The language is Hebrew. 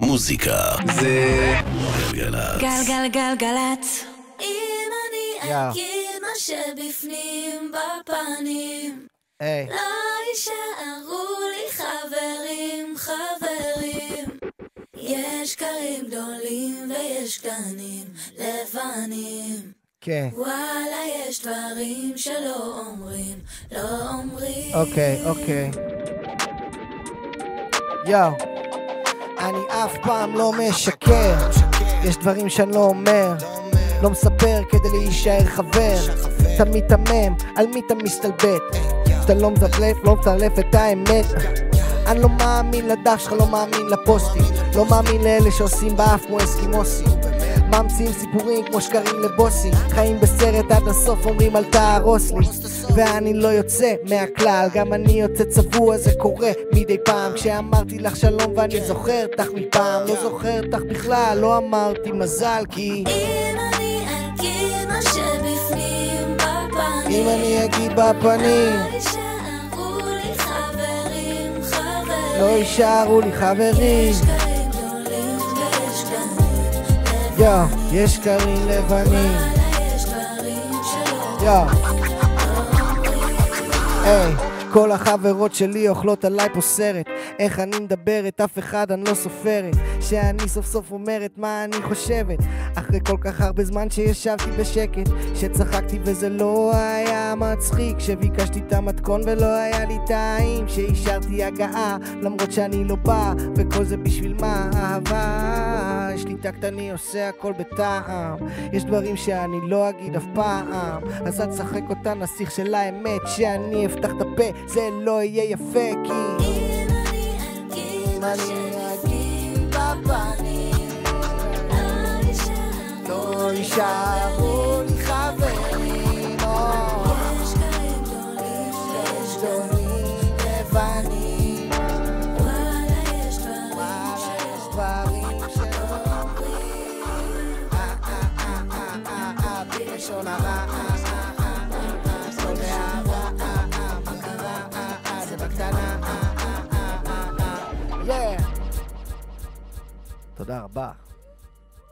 מוזיקה זה גלגלצ. גלגלגלגלצ. אם אני. אגיד מה שבפנים בפנים, היי, לא יישארו לי חברים, חברים. יש שקרים גדולים ויש קטנים לבנים. כן. וואלה, יש דברים שלא אומרים, לא אומרים. אוקיי, אוקיי. יואו, אני אף פעם לא משקר, יש דברים שאני לא אומר, לא מספר כדי להישאר חבר, אתה מיתמם, על מי אתה מסתלבט, אתה לא מזלף, לא מטרלף את האמת. אני לא מאמין לדף שלך, לא מאמין לפוסטים, לא מאמין לאלה שעושים באף כמו אסקימוסים. ממציאים סיפורים כמו שקרים לבוסים. חיים בסרט עד הסוף אומרים אל תהרוס לי. ואני לא יוצא מהכלל גם אני יוצא צבוע זה קורה מדי פעם. כשאמרתי לך שלום ואני זוכר אותך מפעם לא זוכר אותך בכלל לא אמרתי מזל כי אם אני אגיד מה שבפנים בפנים, אם אני אגיד בפנים לא יישארו לי חברים, יואו יש שקרים לבנים וואלה, יש דברים שלא יואו היי, כל החברות שלי אוכלות עליי פה סרט. איך אני מדברת, אף אחד אני לא סופרת. שאני סוף סוף אומרת מה אני חושבת. אחרי כל כך הרבה זמן שישבתי בשקט שצחקתי וזה לא היה מצחיק. שביקשתי את המתכון ולא היה לי טעים שאישרתי הגעה למרות שאני לא בא וכל זה בשביל מה? אהבה. יש לי טקט אני עושה הכל בטעם. יש דברים שאני לא אגיד אף פעם. אז אל תשחק אותה נסיך של האמת שאני אפתח את הפה זה לא יהיה יפה כי אם אני אגיד מה שבפנים בפנים, לא יישארו לא יישארו לי חברים או יש שקרים גדולים ויש גדולים לבנים וואלה, יש דברים וואלה יש שלא דברים שלא אומרים אה אה אה אה אה אה בלי לשון הרע תודה רבה